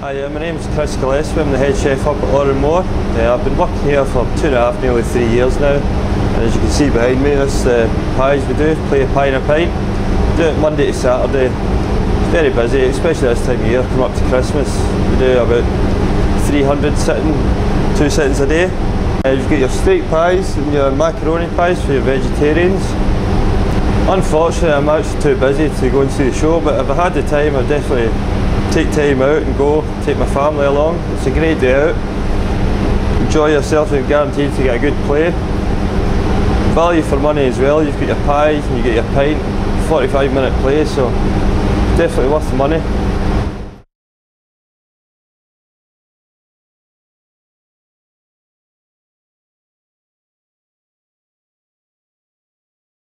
Hi, uh, my name is Chris Gillespie, I'm the head chef up at Oran Mor. Uh, I've been working here for two and a half, nearly three years now. And as you can see behind me, this the uh, pies we do, play a pie and a pint. Do it Monday to Saturday. It's very busy, especially this time of year, come up to Christmas. We do about 300 sitting, two sittings a day. Uh, you've got your steak pies and your macaroni pies for your vegetarians. Unfortunately, I'm actually too busy to go and see the show, but if I had the time, I'd definitely take time out and go, take my family along. It's a great day out. Enjoy yourself and guaranteed to get a good play. Value for money as well, you've got your pies and you get your pint, 45 minute play, so definitely worth the money.